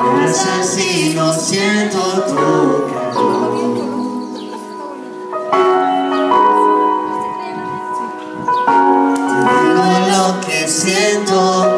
No es así, no siento tu calor. Te digo lo que siento.